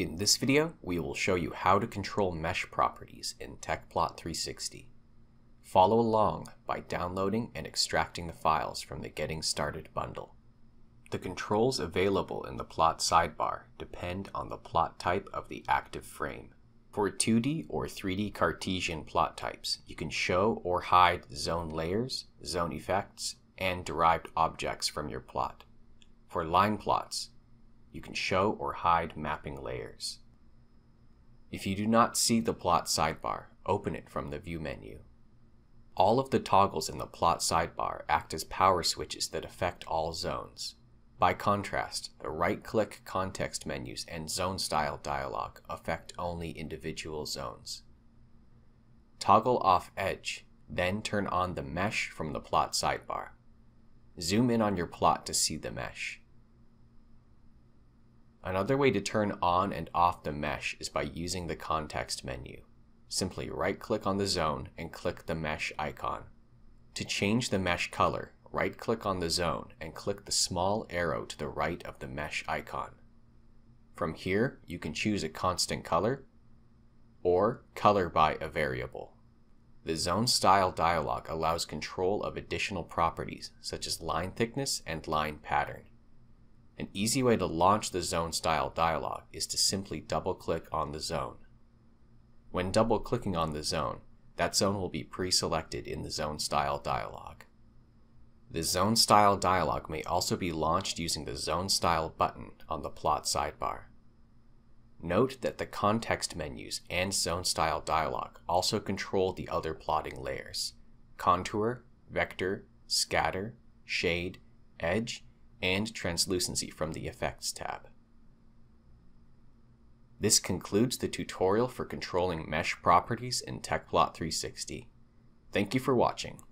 In this video, we will show you how to control mesh properties in Tecplot 360. Follow along by downloading and extracting the files from the Getting Started bundle. The controls available in the plot sidebar depend on the plot type of the active frame. For 2D or 3D Cartesian plot types, you can show or hide zone layers, zone effects, and derived objects from your plot. For line plots, you can show or hide mapping layers. If you do not see the plot sidebar, open it from the View menu. All of the toggles in the plot sidebar act as power switches that affect all zones. By contrast, the right-click context menus and zone style dialog affect only individual zones. Toggle off edge, then turn on the mesh from the plot sidebar. Zoom in on your plot to see the mesh. Another way to turn on and off the mesh is by using the context menu. Simply right-click on the zone and click the mesh icon. To change the mesh color, right-click on the zone and click the small arrow to the right of the mesh icon. From here, you can choose a constant color or color by a variable. The zone style dialog allows control of additional properties such as line thickness and line pattern. An easy way to launch the zone style dialog is to simply double click on the zone. When double clicking on the zone, that zone will be pre-selected in the zone style dialog. The Zone Style dialog may also be launched using the Zone Style button on the plot sidebar. Note that the context menus and Zone Style dialog also control the other plotting layers contour, vector, scatter, shade, edge, and translucency from the Effects tab. This concludes the tutorial for controlling mesh properties in Tecplot 360. Thank you for watching.